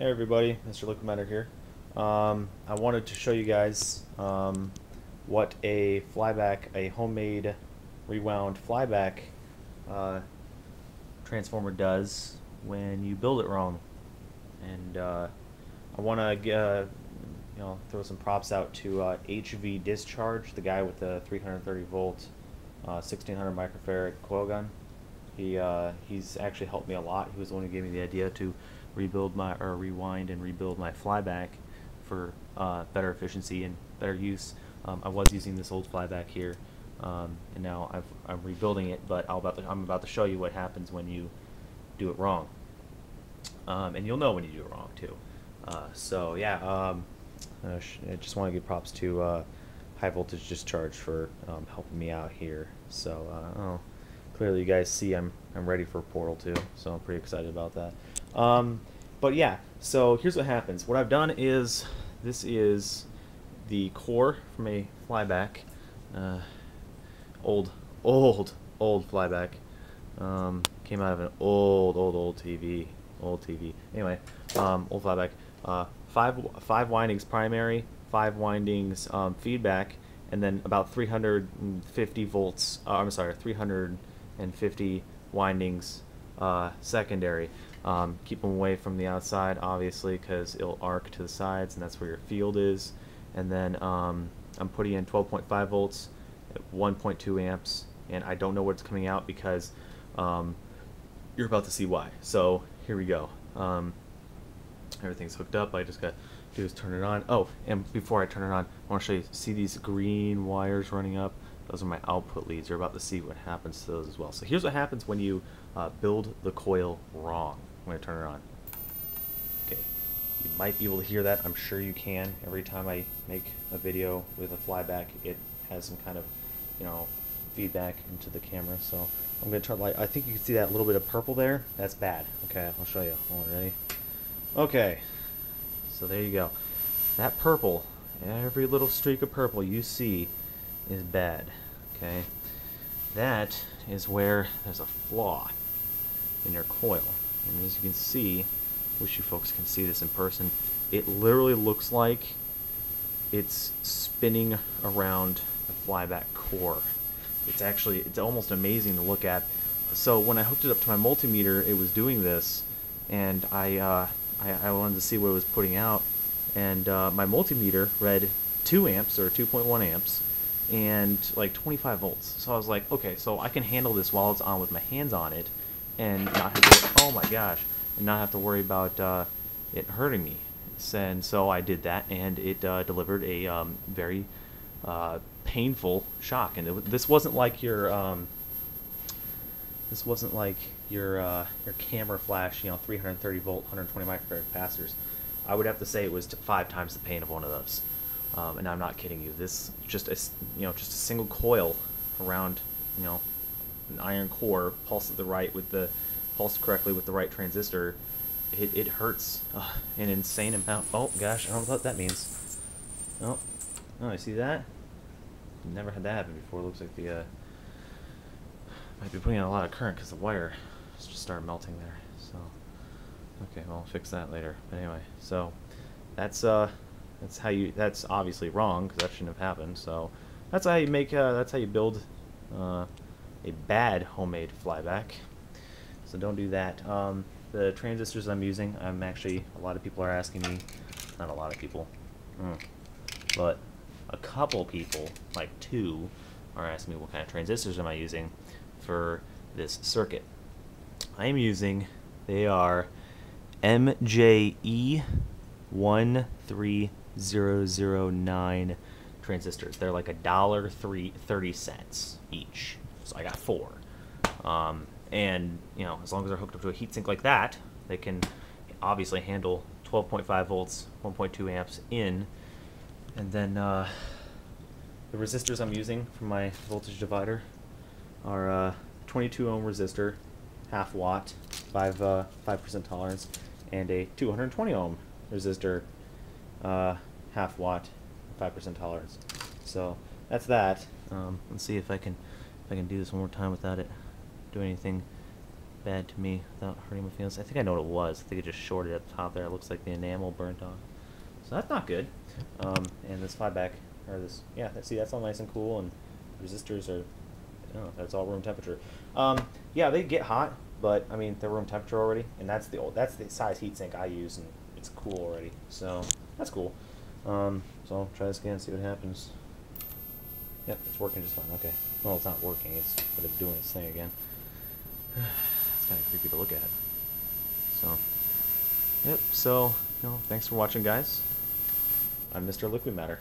Hey everybody, Mr. Liquimatter here. Um, I wanted to show you guys um, what a flyback, a homemade rewound flyback uh, transformer does when you build it wrong. And uh, I want to uh, you know throw some props out to uh, HV Discharge, the guy with the 330 volt, 1600 uh, microfarad coil gun. He uh, he's actually helped me a lot. He was the one who gave me the idea to rebuild my or rewind and rebuild my flyback for uh, better efficiency and better use. Um, I was using this old flyback here, um, and now i am rebuilding it. But about to, I'm about to show you what happens when you do it wrong, um, and you'll know when you do it wrong too. Uh, so yeah, um, I just want to give props to uh, High Voltage Discharge for um, helping me out here. So oh, clearly you guys see I'm I'm ready for Portal 2, so I'm pretty excited about that. Um, but yeah, so here's what happens. What I've done is, this is the core from a flyback. Uh, old, old, old flyback. Um, came out of an old, old, old TV. Old TV. Anyway, um, old flyback. Uh, five, five windings primary, five windings um, feedback, and then about 350 volts. Uh, I'm sorry, 350 windings uh, secondary. Um, keep them away from the outside, obviously, because it'll arc to the sides, and that's where your field is. And then um, I'm putting in 12.5 volts at 1.2 amps, and I don't know what's coming out because um, you're about to see why. So here we go. Um, everything's hooked up. I just got to do is turn it on. Oh, and before I turn it on, I want to show you. See these green wires running up? Those are my output leads. You're about to see what happens to those as well. So here's what happens when you uh, build the coil wrong. I'm going to turn it on. Okay, you might be able to hear that. I'm sure you can. Every time I make a video with a flyback, it has some kind of, you know, feedback into the camera. So I'm going to turn light. I think you can see that little bit of purple there. That's bad. Okay, I'll show you. Hold on, ready? Okay, so there you go. That purple, every little streak of purple you see is bad. Okay, that is where there's a flaw in your coil. And as you can see, wish you folks can see this in person, it literally looks like it's spinning around the flyback core. It's actually, it's almost amazing to look at. So when I hooked it up to my multimeter, it was doing this, and I, uh, I, I wanted to see what it was putting out, and uh, my multimeter read 2 amps, or 2.1 amps, and like 25 volts. So I was like, okay, so I can handle this while it's on with my hands on it, and not have to, oh my gosh, and not have to worry about uh, it hurting me. And so I did that, and it uh, delivered a um, very uh, painful shock. And it, this wasn't like your um, this wasn't like your uh, your camera flash, you know, 330 volt, 120 microfarad capacitors. I would have to say it was five times the pain of one of those. Um, and I'm not kidding you. This just a you know just a single coil around you know an iron core pulsed at the right with the pulsed correctly with the right transistor. It, it hurts uh, an insane amount. Oh gosh, I don't know what that means. Oh, oh, I see that. Never had that happen before. Looks like the uh, might be putting in a lot of current because the wire just started melting there. So okay, well, I'll fix that later. But anyway, so that's uh that's how you. That's obviously wrong because that shouldn't have happened. So that's how you make. Uh, that's how you build uh, a bad homemade flyback. So don't do that. Um, the transistors I'm using, I'm actually. A lot of people are asking me. Not a lot of people, mm, but a couple people, like two, are asking me what kind of transistors am I using for this circuit. I am using. They are MJE 13 009 transistors. They're like a dollar three thirty cents each. So I got four. Um, and you know, as long as they're hooked up to a heatsink like that, they can obviously handle 12.5 volts, 1.2 amps in. And then uh, the resistors I'm using for my voltage divider are uh, 22 ohm resistor, half watt, five uh, five percent tolerance, and a 220 ohm resistor, uh, half watt, 5% tolerance. So that's that. Um, let's see if I can if I can do this one more time without it doing anything bad to me without hurting my feelings. I think I know what it was. I think it just shorted at the top there. It looks like the enamel burnt off. So that's not good. Um, and this flyback, or this, yeah, see, that's all nice and cool, and resistors are, oh, that's all room temperature. Um, yeah, they get hot, but I mean, they're room temperature already, and that's the old, that's the size heatsink I use, and it's cool already. So that's cool. Um, so I'll try this again, see what happens. Yep, it's working just fine. Okay. Well, it's not working. It's but it's doing its thing again. it's kind of creepy to look at. So, yep. So, you know, thanks for watching, guys. I'm Mr. Liquimatter.